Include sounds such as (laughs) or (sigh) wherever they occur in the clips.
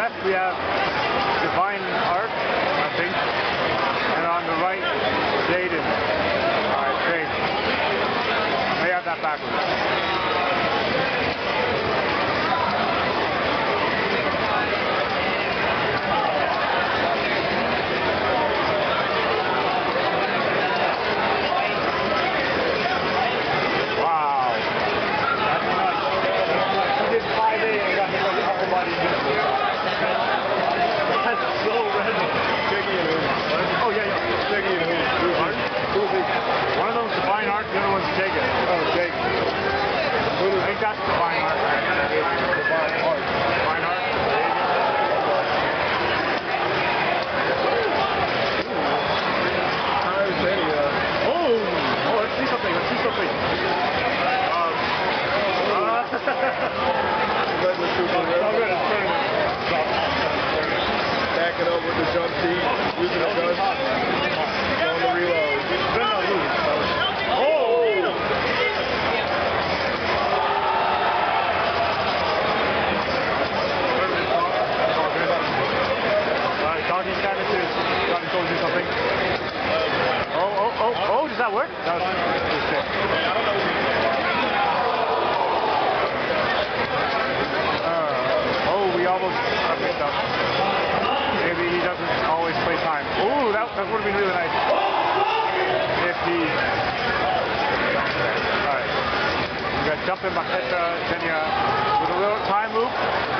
left we have Divine Arc, I think. And on the right, Jagen. Alright, great. May have that backwards. Art? Letting the good. It's turning. backing up with the jump seat, using the gun on the reload. Then they'll lose. Oh! Alright, doggy status is Doggy told you something. Oh, oh, oh, oh, does that work? That was. Uh, oh, we almost mixed up. Maybe he doesn't always play time. Ooh, that, that would have been really nice. If he... Alright. We got jumping Maketa Kenya with a little time loop.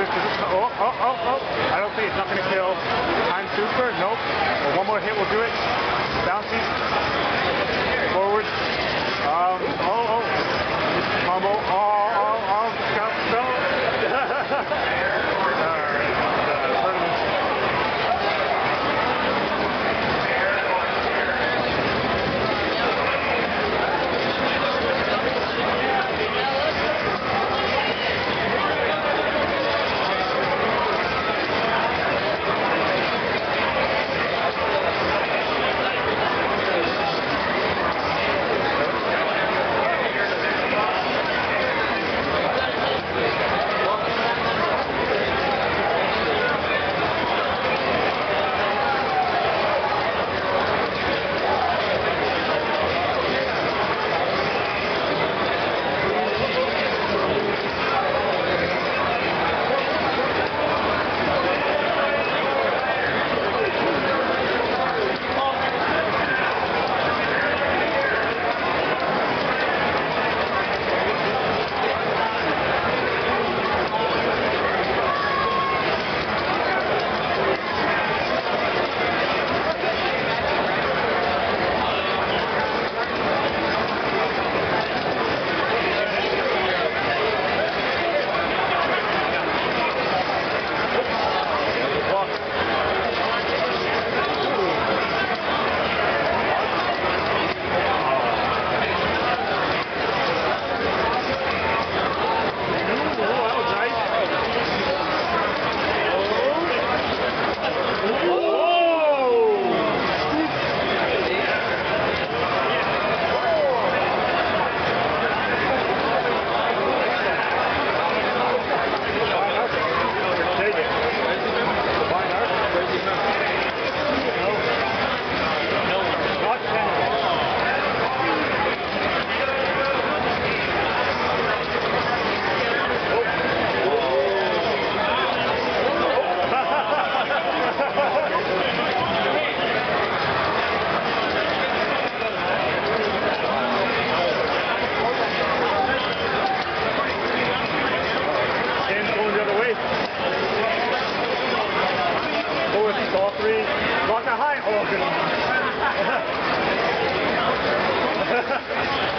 This is, oh, oh, oh, oh. I don't think it's not going to kill. Time super? Nope. Well, one more hit will do it. Oh, (laughs) good.